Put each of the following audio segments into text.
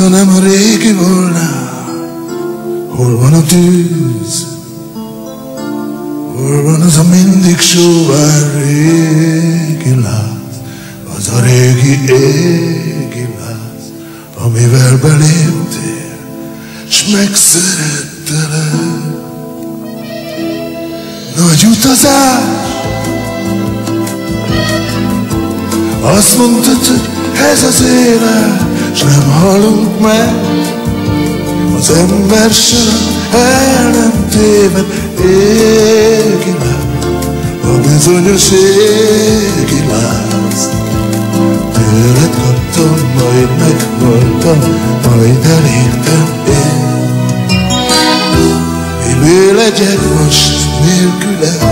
Mintha nem a régi volna, hol van a tűz? Hol van az a mindig sóvár régi láz, az a régi égi láz, amivel beléptél, s megszerettelek. Nagy utazás, azt mondtad, hogy ez az élet, s nem halunk meg. Az ember sem el nem téved, égi láz, a bizonyos égi láz. Tőled kaptam, majd megvoltam, majd elértem én. Mi legyek most nélküled?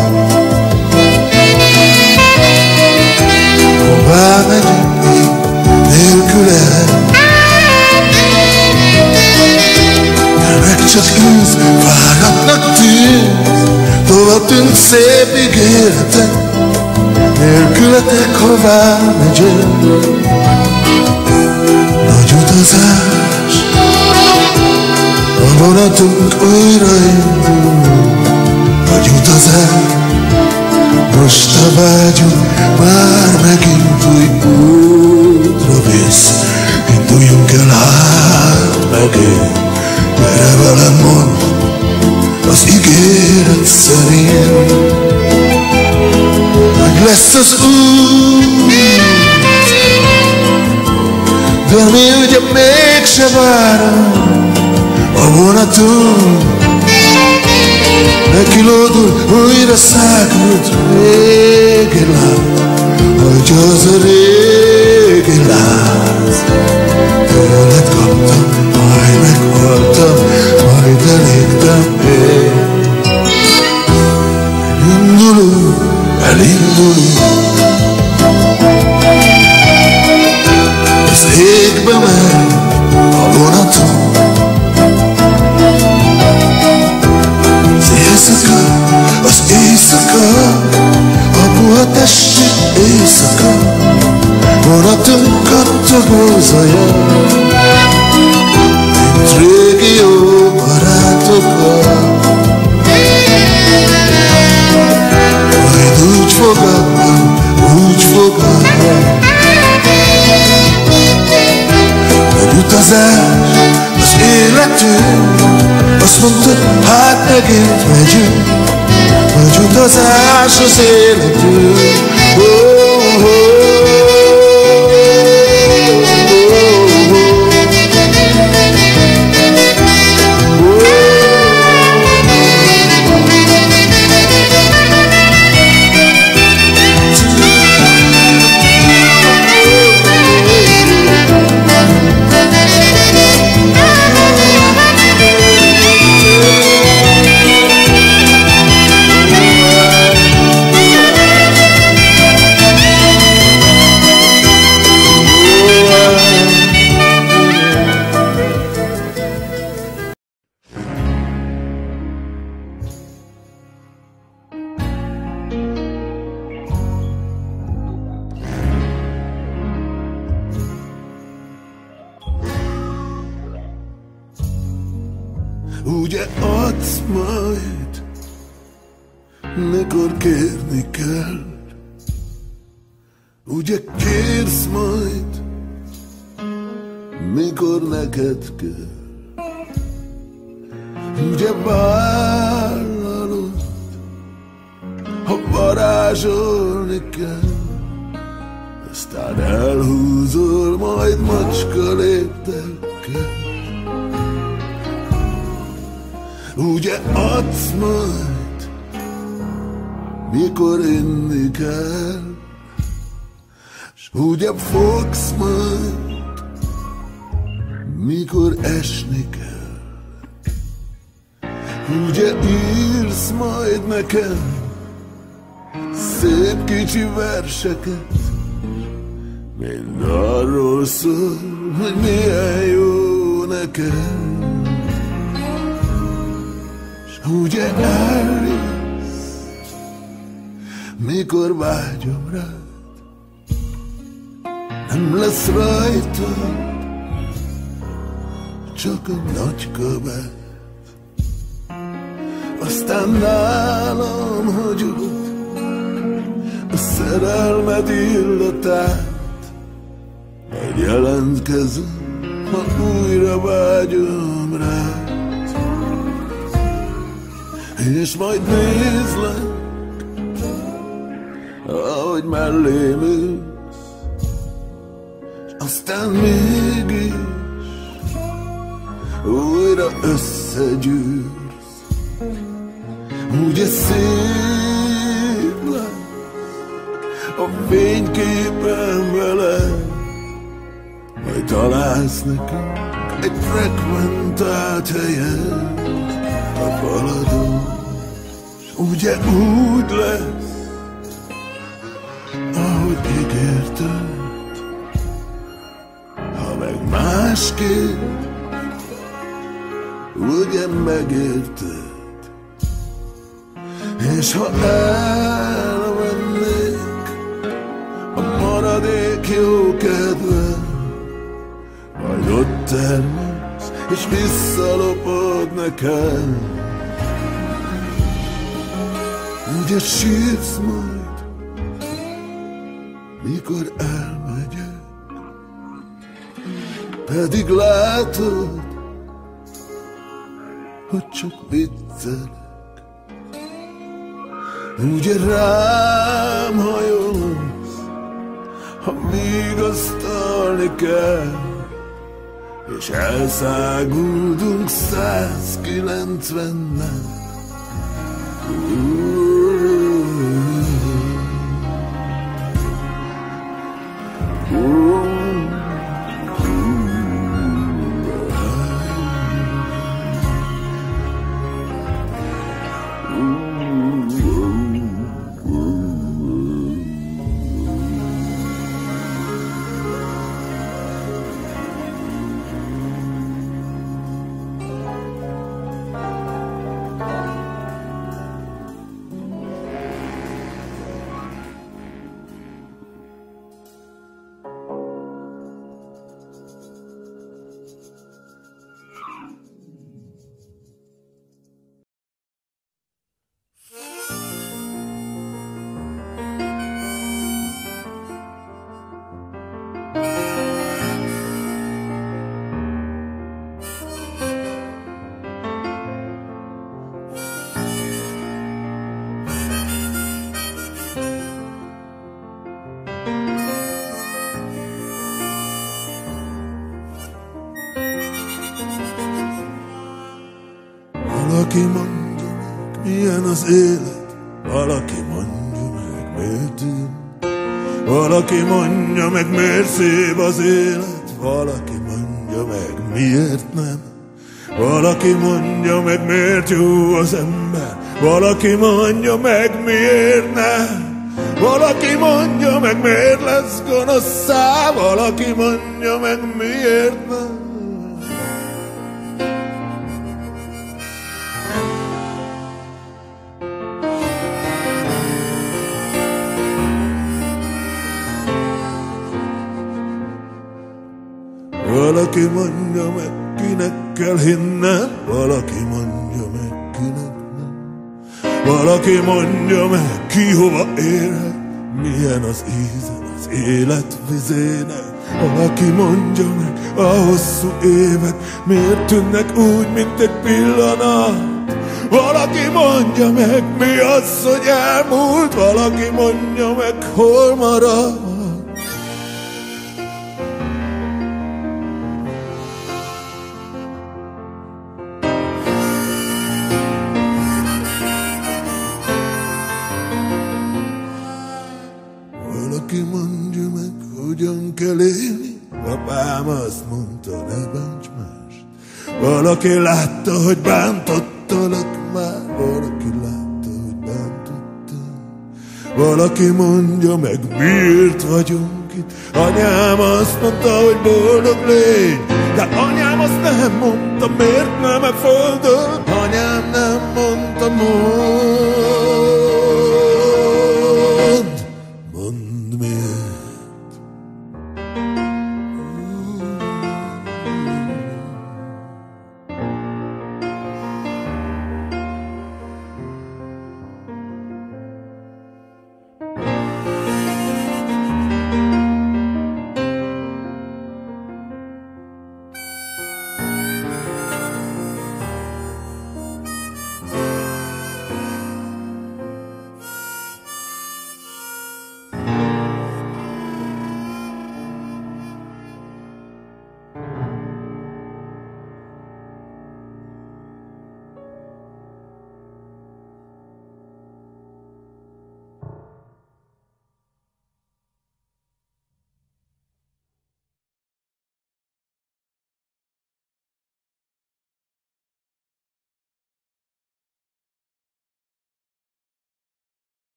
Hová megyünk csak űz, fáradtnak tűz, Tova tűnt szép ígéretek, Nélkületek hová megyünk? Nagy utazás, a vonatunk újraindul, Nagy utazás, most a vágyunk már megint új útra visz. Induljunk el hát megint, gyere velem most, az ígéret szerint. Hogy lesz az út, de mi ugye mégse várunk a vonatunk, Neki lódul, újra szágult régi láz, hogy az a régi Honduras. Adsz majd, mikor kérni kell. Ugye kérsz majd, mikor neked kell. Ugye vállalod, ha varázsolni kell. Aztán elhúzol, majd macska léptekkel. Ugye adsz majd, mikor inni kell, S ugye fogsz majd, mikor esni kell. Ugye írsz majd nekem szép kicsi verseket, Mind arról szól, hogy milyen jó nekem. Ugye eljössz, mikor vágyom rád, nem lesz rajta csak egy nagy követ. Aztán nálam hagyod a szerelmed illatát, majd jelentkezem, ha újra vágyom rád. És majd nézlek, ahogy mellém ülsz, aztán mégis újra összegyűrsz. Ugye szép lesz a fényképen vele, majd találsz nekünk egy frekventált helyen a faladon. Ugye úgy lesz, ahogy ígérted, ha meg másképp, ugye megérted. És ha elvennék a maradék jó kedve, majd ott termesz, és visszalopod nekem. Ugye sírsz majd, mikor elmegyek, pedig látod, hogy csak viccelek. Ugye rám hajolsz, ha vigasztalni kell, és elszáguldunk 190-nel. Az élet, valaki mondja meg, miért én. Valaki mondja meg, miért szép az élet, valaki mondja meg, miért nem. Valaki mondja meg, miért jó az ember, valaki mondja meg, miért nem. Valaki mondja meg, miért lesz gonoszszá, valaki mondja meg, miért Valaki mondja meg, kinek kell hinnem, valaki mondja meg, kinek nem. Valaki mondja meg, ki hova érhet, milyen az íze az élet vizének. Valaki mondja meg, a hosszú évek miért tűnnek úgy, mint egy pillanat. Valaki mondja meg, mi az, hogy elmúlt, valaki mondja meg, hol marad. Valaki látta, hogy bántottalak már, valaki látta, hogy bántottam. Valaki mondja meg, miért vagyunk itt. Anyám azt mondta, hogy boldog légy, de anyám azt nem mondta, miért nem a földön.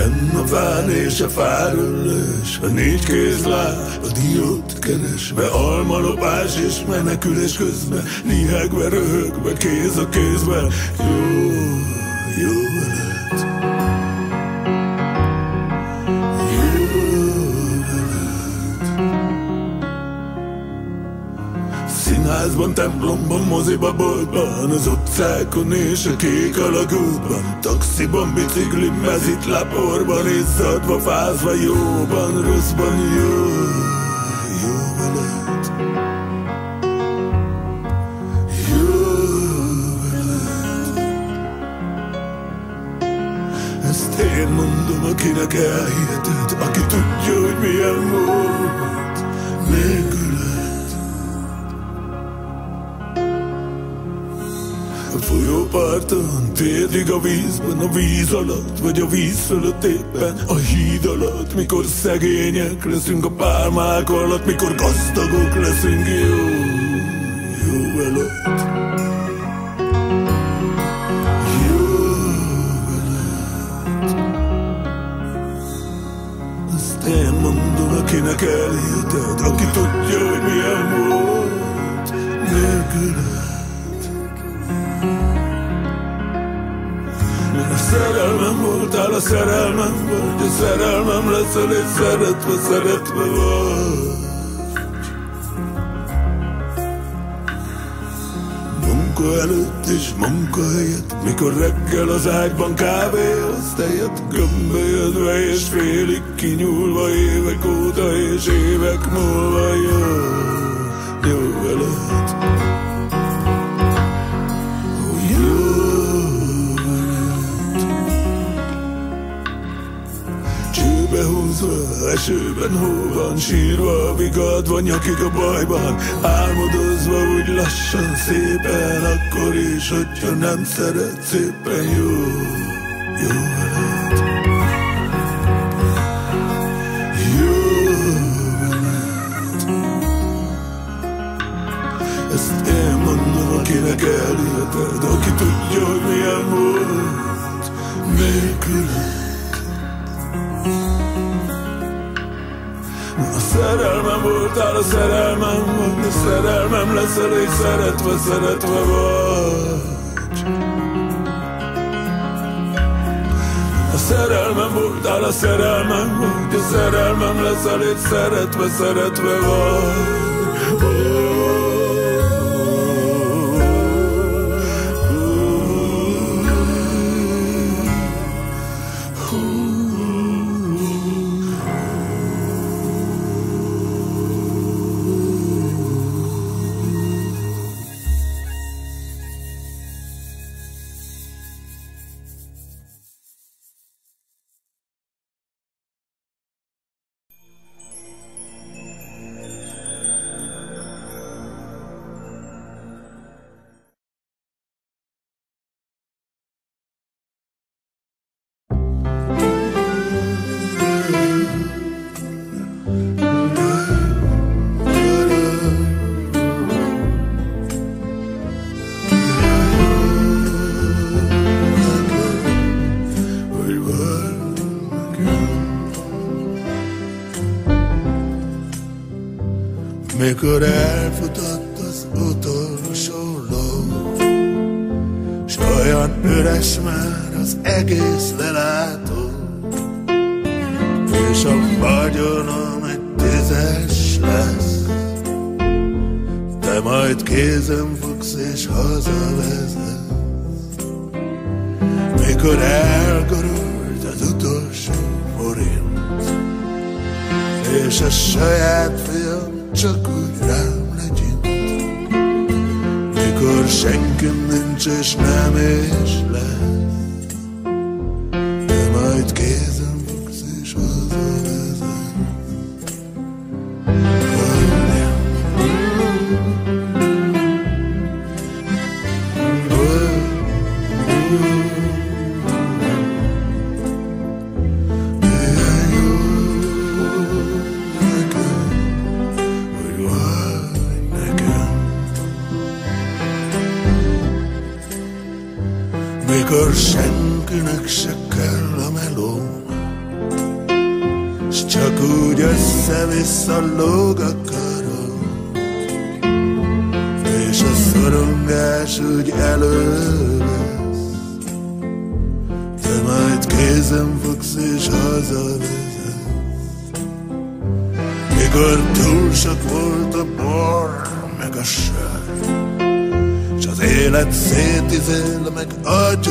Fenn a fán és a fárölés, a négy kézláb, a diót keresve, almalopás és menekülés közben, lihegve, röhögve, kéz a kézben, jó, jó veled. Színházban, templomban, moziba, boltban Az utcákon és a kék alagútban. Taxiban, biciklin, mezit, laporban Izzadva, fázva, jóban, rosszban, jó Jó Ezt én mondom, akinek elhiheted Aki tudja, hogy milyen volt. Nélküled folyóparton, térdig a vízben, a víz alatt, vagy a víz fölött éppen, a híd alatt, mikor szegények leszünk a pálmák alatt, mikor gazdagok leszünk, jó, jó veled. Jó veled. Azt én mondom, akinek elhiheted, aki tudja, hogy milyen volt nélküled. Szerelmem voltál, a szerelmem vagy, a szerelmem leszel, és szeretve, szeretve vagy. Munka előtt és munka helyett, mikor reggel az ágyban kávé, az tejet gömbölyödve és félig kinyúlva évek óta és évek múlva jó, jó veled. Húzva, esőben, hóban, sírva, vigadva, nyakig a bajban, álmodozva úgy lassan, szépen, akkor is, hogyha nem szeret, szépen jó, jó veled. Jó veled. Ezt én mondom, akinek elhiheted, aki tudja, hogy milyen volt nélküled. Szerelmem voltál, a szerelmem vagy, a szerelmem leszel, és szeretve, szeretve vagy. A szerelmem voltál, a szerelmem vagy, a szerelmem leszel, és szeretve, szeretve vagy. Hogy Hogy crazy, like urgent.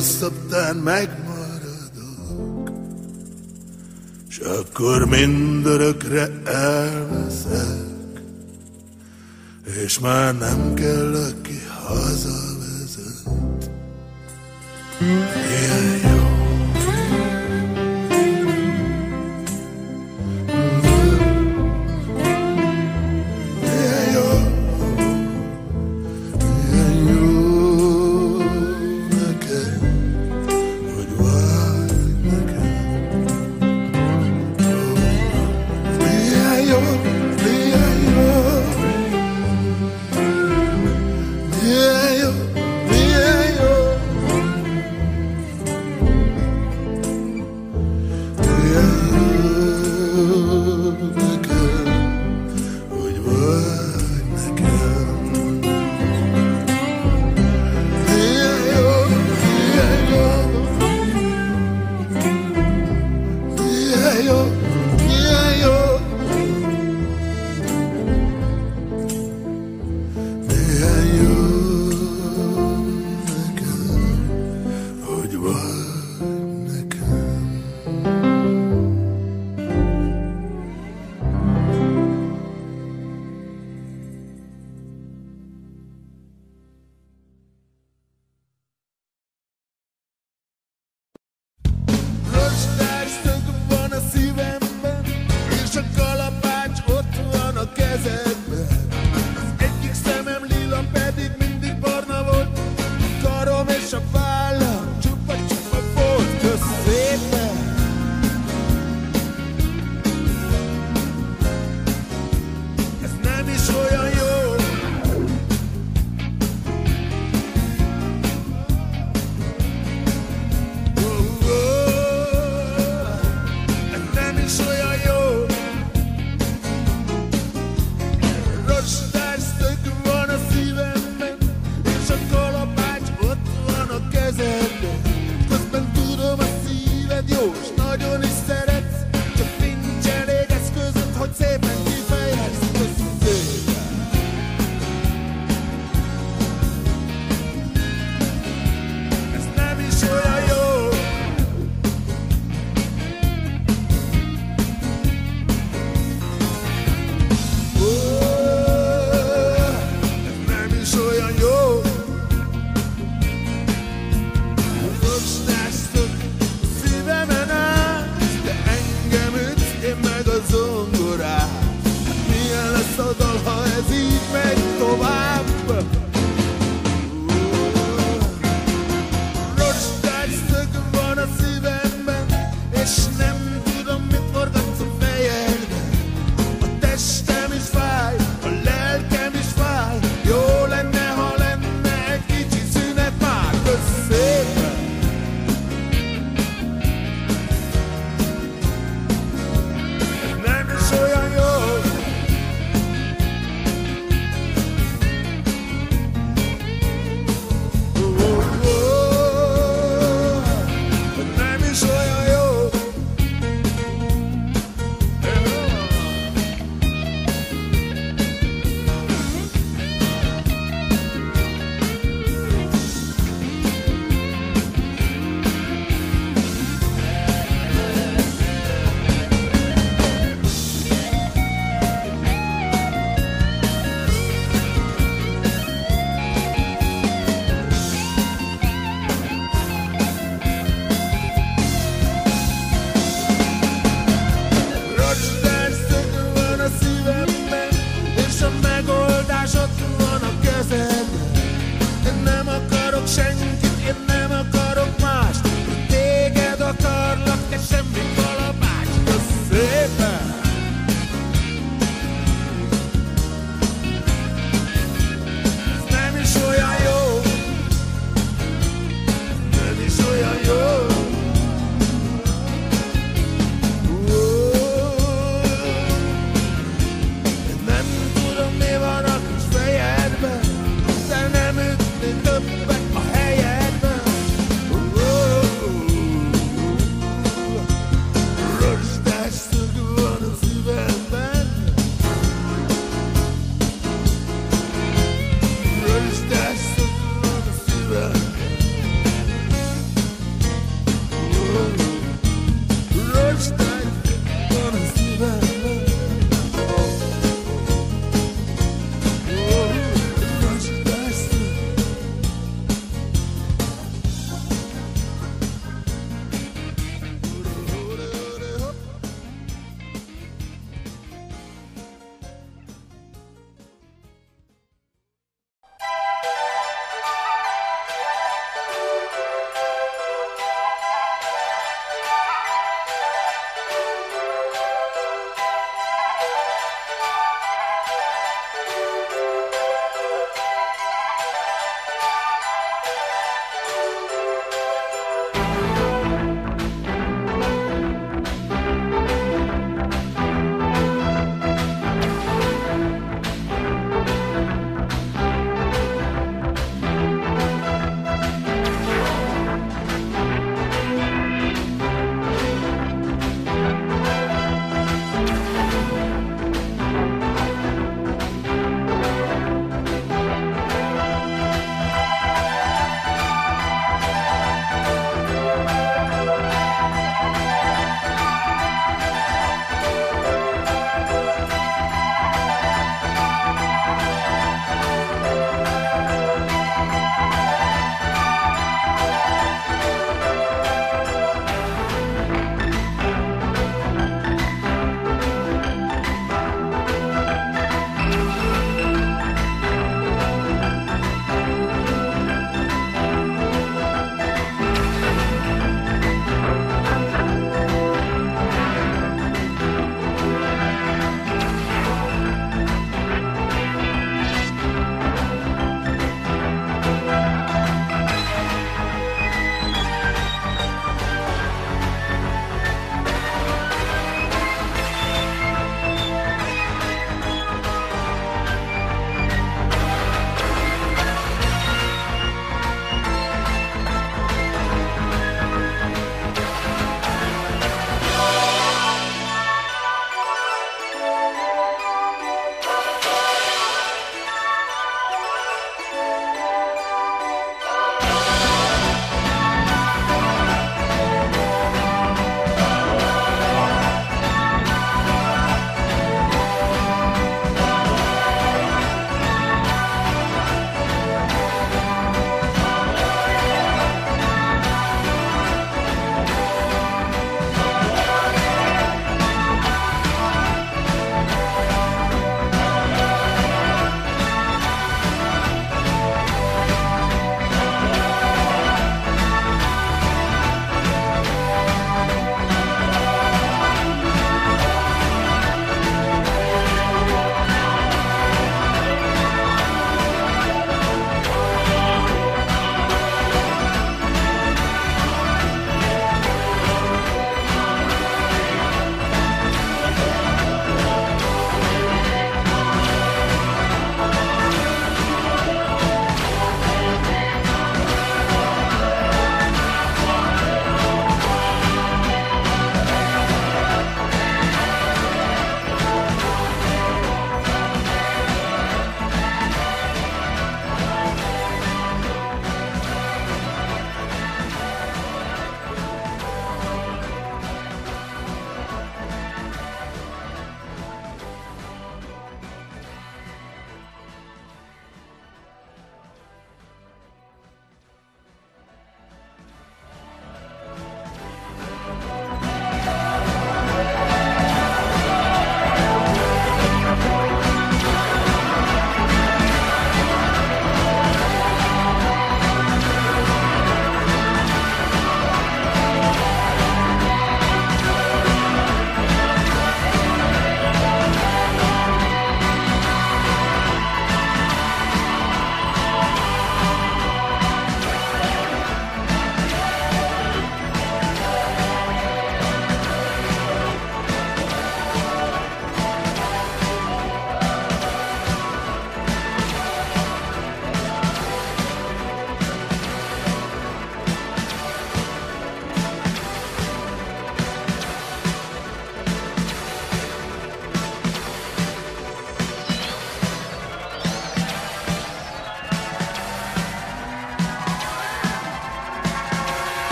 hosszabbtán megmaradok, s akkor mindörökre elveszek, és már nem kell, aki haza.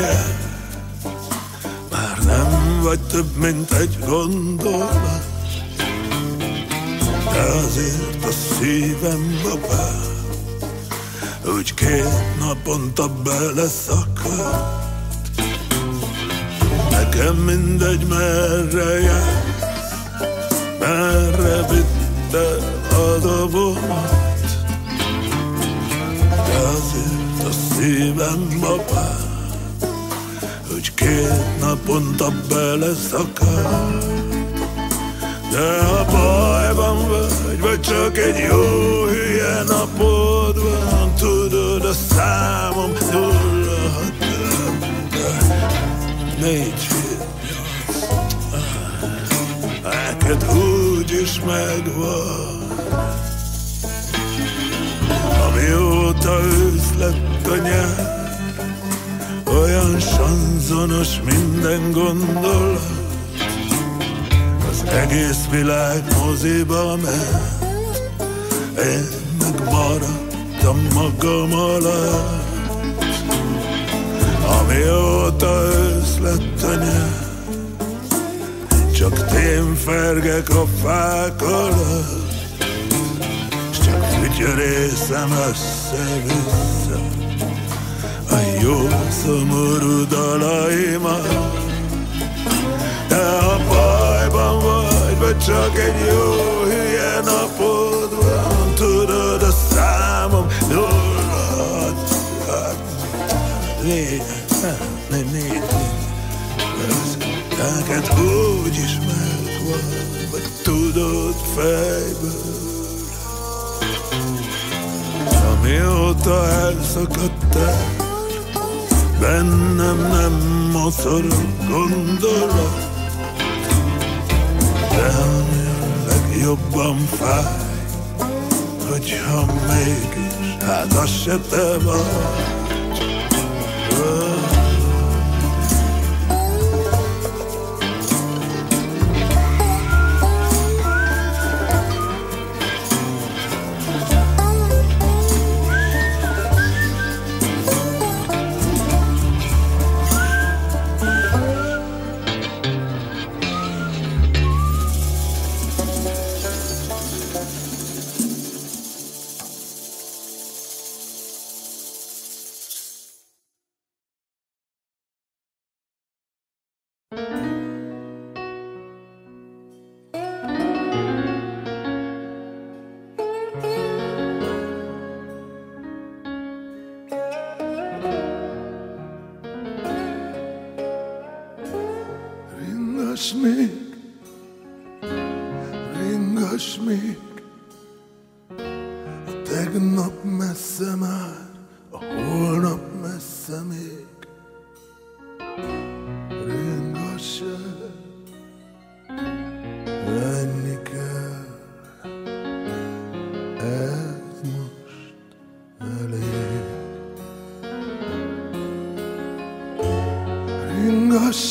Nyelv. Már nem vagy több, mint egy gondolat. De azért a szívem babál Úgy két naponta beleszakadt. Nekem mindegy merre jársz Merre vitt el a dobomat De azért a szívem babál Hogy két naponta beleszakad De a bajban vagy, vagy csak egy jó hülye napod van Tudod a számom nulla hat négy fél Neked úgy is megvan Amióta ősz lett a nyár Olyan sanzonos minden gondolat Az egész világ moziba ment Én meg maradtam magam alatt. Amióta ősz lett a nyár Csak témfergek a fák alatt. S csak fütyörészem össze-vissza jó szomorú dalaimat De a bajban vagy, vagy csak egy jó hülye napod van Tudod a számom nulla négy, nem négy, Neked úgy is megvan, vagy tudod fejből. Amióta elszakadtál, bennem nem moszorog gondolat, de legjobban fáj, hogyha mégis, hát az se te vagy.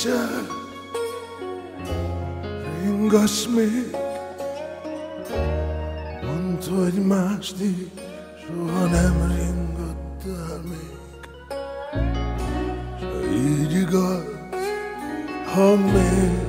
Ringass el, ringass még, mondd, hogy mást is soha nem ringattál még. S így igaz, ha mégsem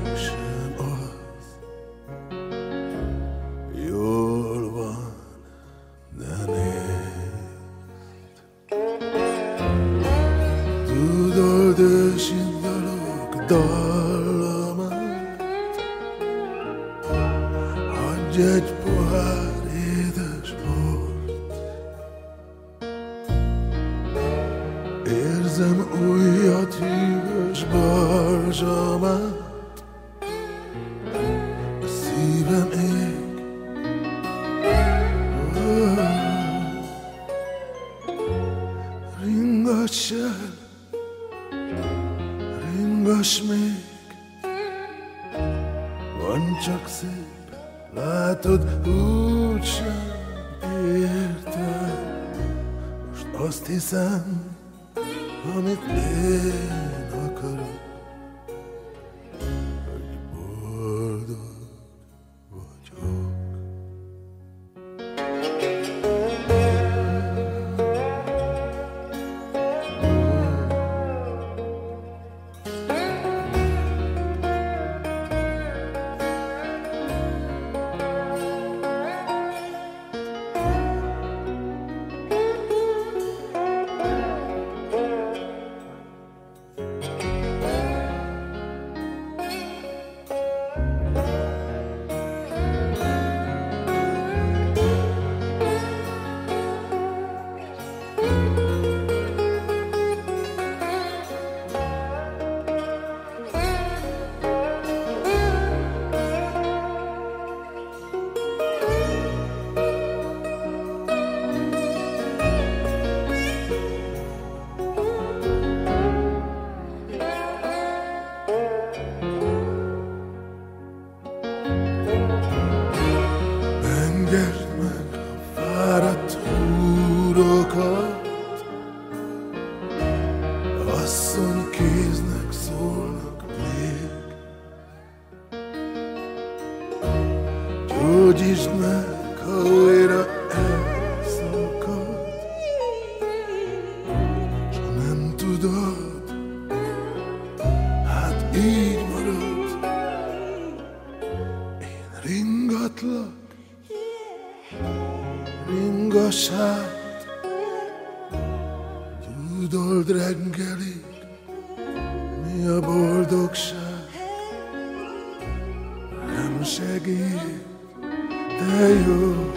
így marad. Én ringatlak, ringass hát, tudold reggelig, mi a boldogság. Nem segít, de jó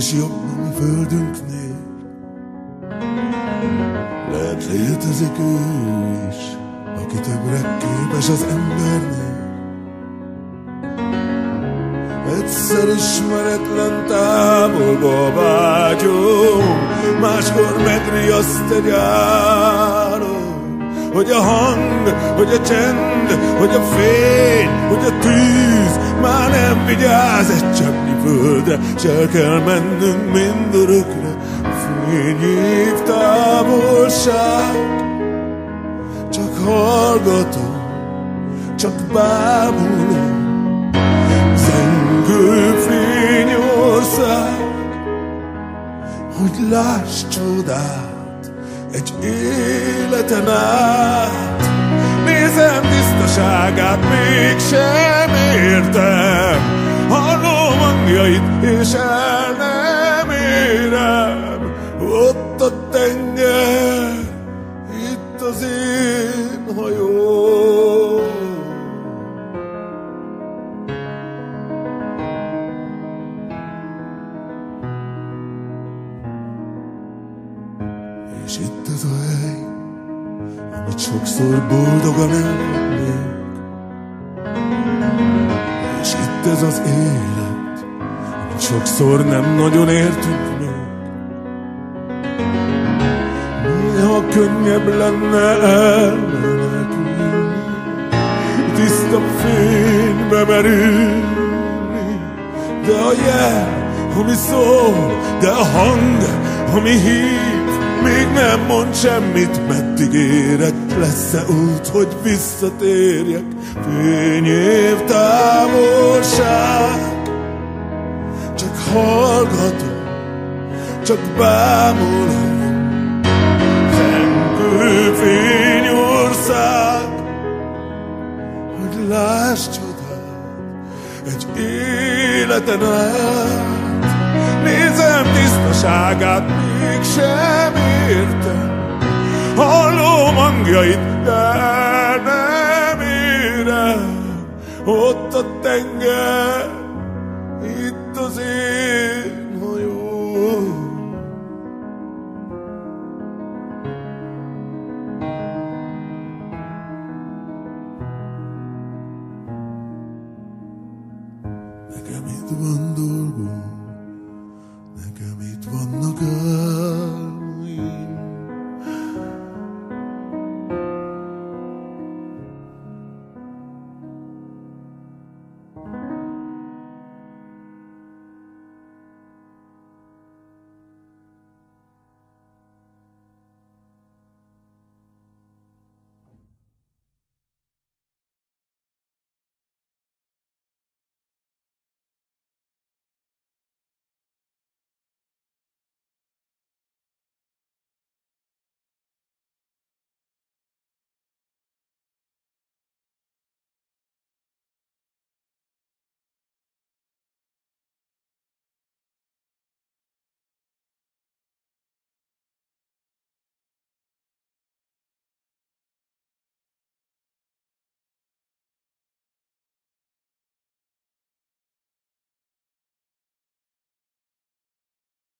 és jobb a földünknél. Lehet létezik ő is, aki többre képes az embernél. Egyszer ismeretlen távolba vágyom, máskor megriaszt egy álom, hogy a hang, hogy a csend, hogy a fény, hogy a tűz már nem vigyáz egy csapni földre, s el kell mennünk mind örökre, fényév távolság. Csak hallgatom, csak bámulom, zengő fényország, hogy láss csodát egy életen át. Nézem tisztaságát, mégsem értem, hallom hangjait, és el nem érem. Ott a tenger, itt az én hajóm. És itt az a hely, amit sokszor boldogan elmennék. És itt ez az élet, amit sokszor nem nagyon értünk még. Néha könnyebb lenne elmenekülni, tiszta fénybe merülni, de a jel, ami szól, de a hang, ami hív, még nem mond semmit, meddig érek, lesz-e út, hogy visszatérjek, fényév távolság. Csak hallgatom, csak bámulom, zengő fényország, hogy láss csodát, egy életen át. Nézem tisztaságát, mégsem értem. Hallom hangjait, de nem érem. Ott a tenger, itt az én hajóm.